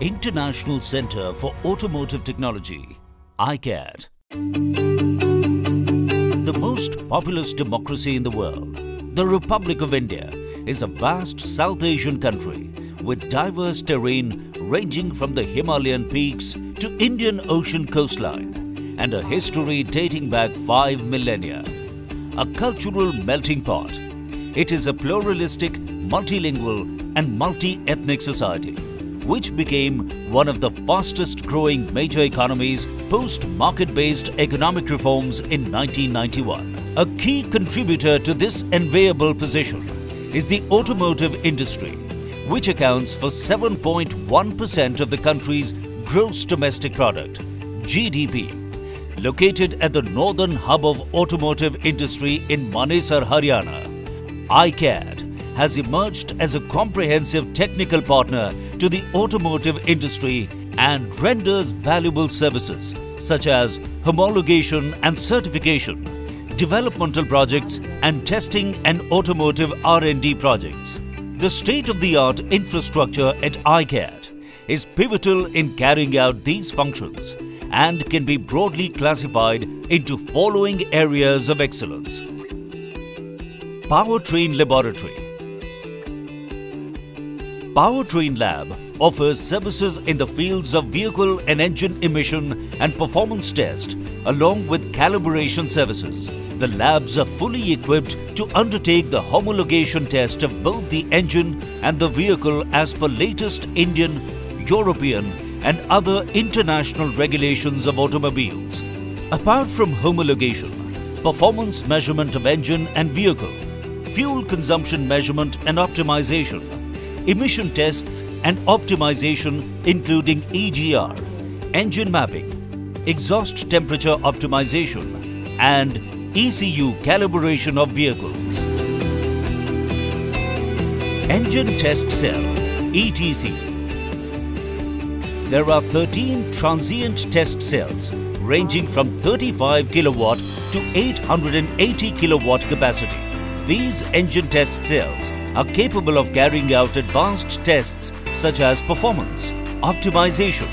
International Center for Automotive Technology, ICAT. The most populous democracy in the world, the Republic of India is a vast South Asian country with diverse terrain ranging from the Himalayan peaks to Indian Ocean coastline and a history dating back five millennia. A cultural melting pot, it is a pluralistic, multilingual and multi-ethnic society which became one of the fastest growing major economies post market-based economic reforms in 1991. A key contributor to this enviable position is the automotive industry, which accounts for 7.1% of the country's gross domestic product, GDP. Located at the northern hub of automotive industry in Manesar, Haryana, ICAT has emerged as a comprehensive technical partner to the automotive industry and renders valuable services such as homologation and certification, developmental projects and testing and automotive R&D projects. The state-of-the-art infrastructure at ICAT is pivotal in carrying out these functions and can be broadly classified into following areas of excellence. Powertrain Laboratory Powertrain Lab offers services in the fields of vehicle and engine emission and performance test along with calibration services. The labs are fully equipped to undertake the homologation test of both the engine and the vehicle as per latest Indian, European and other international regulations of automobiles. Apart from homologation, performance measurement of engine and vehicle, fuel consumption measurement and optimization, emission tests and optimization including EGR, engine mapping, exhaust temperature optimization and ECU calibration of vehicles. Engine Test Cell ETC There are 13 transient test cells ranging from 35 kilowatt to 880 kilowatt capacity. These engine test cells are capable of carrying out advanced tests such as performance, optimization,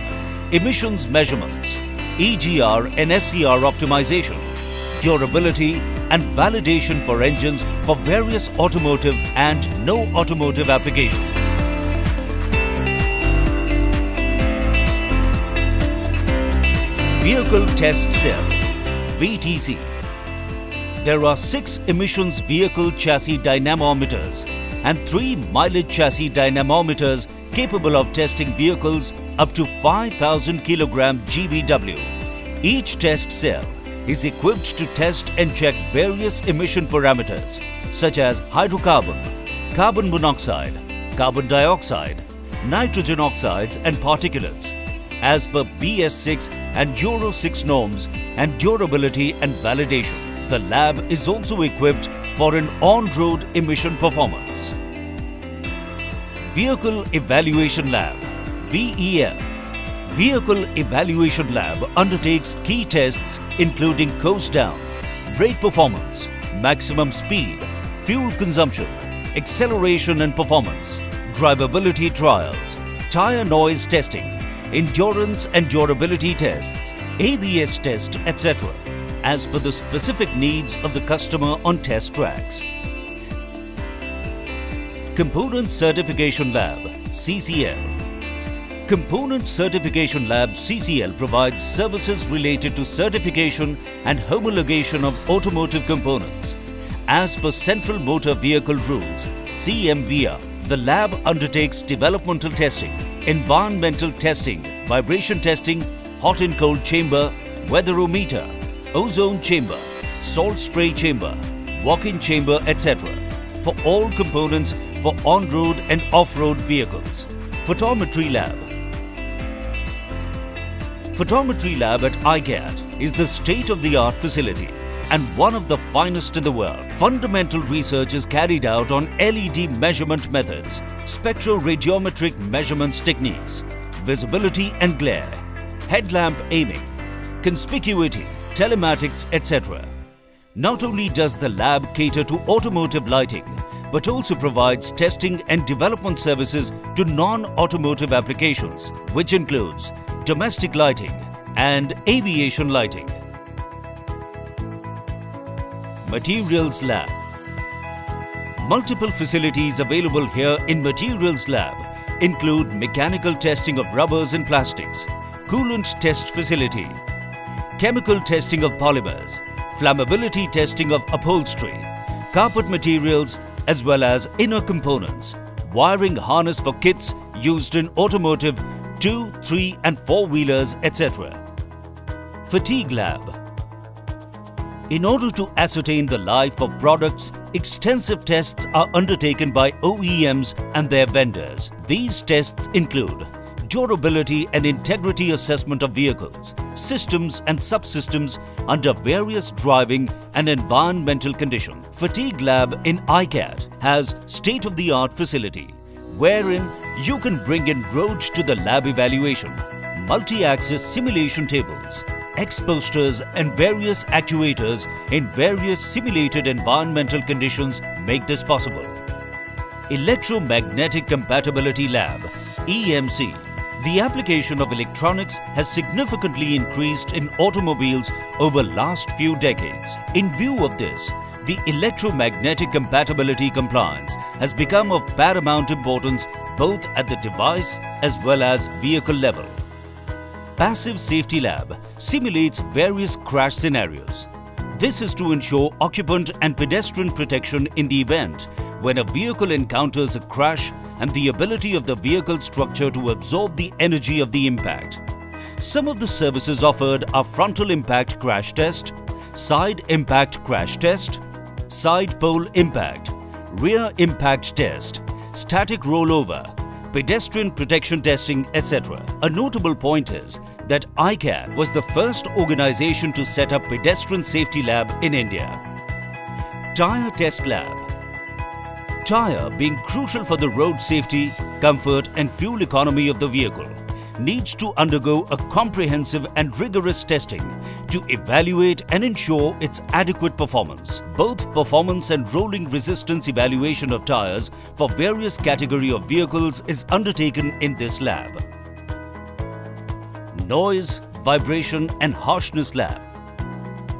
emissions measurements, EGR and SCR optimization, durability and validation for engines for various automotive and no automotive applications. Vehicle Test Cell VTC There are six emissions vehicle chassis dynamometers and three mileage chassis dynamometers capable of testing vehicles up to 5000 kg GVW. Each test cell is equipped to test and check various emission parameters such as hydrocarbon, carbon monoxide, carbon dioxide, nitrogen oxides and particulates as per BS6 and Euro 6 norms and durability and validation. The lab is also equipped for an on-road emission performance. Vehicle Evaluation Lab VEL Vehicle Evaluation Lab undertakes key tests including coast down, brake performance, maximum speed, fuel consumption, acceleration and performance, drivability trials, tire noise testing, endurance and durability tests, ABS test, etc. as per the specific needs of the customer on test tracks. Component Certification Lab CCL Component Certification Lab CCL provides services related to certification and homologation of automotive components. As per Central Motor Vehicle Rules CMVR, the lab undertakes developmental testing, environmental testing, vibration testing, hot and cold chamber, weatherometer, ozone chamber, salt spray chamber, walk-in chamber, etc. for all components for on-road and off-road vehicles. Photometry Lab Photometry Lab at ICAT is the state-of-the-art facility and one of the finest in the world. Fundamental research is carried out on LED measurement methods, spectroradiometric measurements techniques, visibility and glare, headlamp aiming, conspicuity, telematics, etc. Not only does the lab cater to automotive lighting, but also provides testing and development services to non-automotive applications, which includes domestic lighting and aviation lighting. Materials Lab Multiple facilities available here in Materials Lab include mechanical testing of rubbers and plastics, coolant test facility, chemical testing of polymers, flammability testing of upholstery, carpet materials as well as inner components, wiring harness for kits used in automotive 2, 3 and 4 wheelers etc. Fatigue Lab In order to ascertain the life of products, extensive tests are undertaken by OEMs and their vendors. These tests include durability and integrity assessment of vehicles, systems and subsystems under various driving and environmental conditions. Fatigue Lab in ICAT has state-of-the-art facility wherein you can bring in road to the lab evaluation, multi-axis simulation tables, X-posters and various actuators in various simulated environmental conditions make this possible. Electromagnetic Compatibility Lab EMC the application of electronics has significantly increased in automobiles over last few decades. In view of this, the electromagnetic compatibility compliance has become of paramount importance both at the device as well as vehicle level. Passive Safety Lab simulates various crash scenarios. This is to ensure occupant and pedestrian protection in the event when a vehicle encounters a crash and the ability of the vehicle structure to absorb the energy of the impact. Some of the services offered are frontal impact crash test, side impact crash test, side pole impact, rear impact test, static rollover, pedestrian protection testing, etc. A notable point is that ICAT was the first organization to set up pedestrian safety lab in India. Tire Test Lab Tyre being crucial for the road safety, comfort and fuel economy of the vehicle needs to undergo a comprehensive and rigorous testing to evaluate and ensure its adequate performance. Both performance and rolling resistance evaluation of tyres for various category of vehicles is undertaken in this lab. Noise, Vibration and Harshness Lab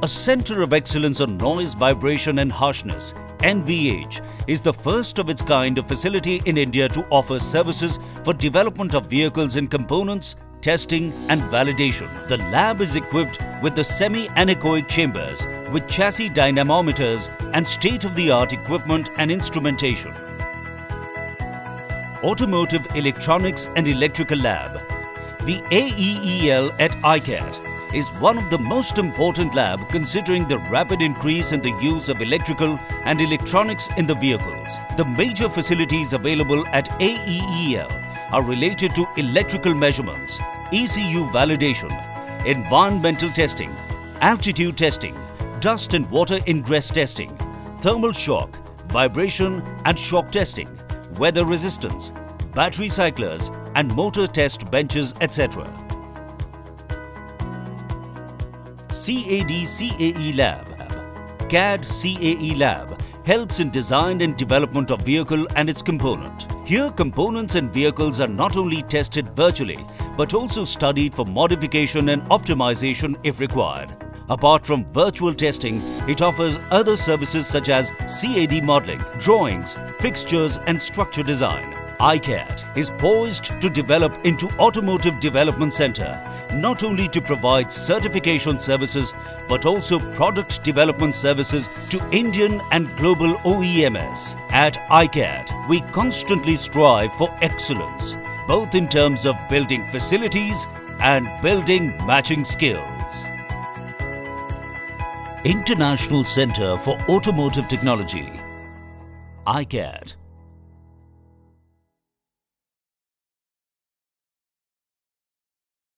A Center of Excellence on Noise, Vibration and Harshness NVH is the first of its kind of facility in India to offer services for development of vehicles and components, testing and validation. The lab is equipped with the semi-anechoic chambers with chassis dynamometers and state-of-the-art equipment and instrumentation. Automotive Electronics and Electrical Lab The AEEL at ICAT is one of the most important lab considering the rapid increase in the use of electrical and electronics in the vehicles. The major facilities available at AEEL are related to electrical measurements, ECU validation, environmental testing, altitude testing, dust and water ingress testing, thermal shock, vibration and shock testing, weather resistance, battery cyclers and motor test benches etc. CAD CAE Lab. CAD CAE Lab helps in design and development of vehicle and its component. Here components and vehicles are not only tested virtually but also studied for modification and optimization if required. Apart from virtual testing, it offers other services such as CAD modeling, drawings, fixtures and structure design. ICAT is poised to develop into Automotive Development Center, not only to provide certification services but also product development services to Indian and global OEMs. At ICAT, we constantly strive for excellence, both in terms of building facilities and building matching skills. International Center for Automotive Technology ICAT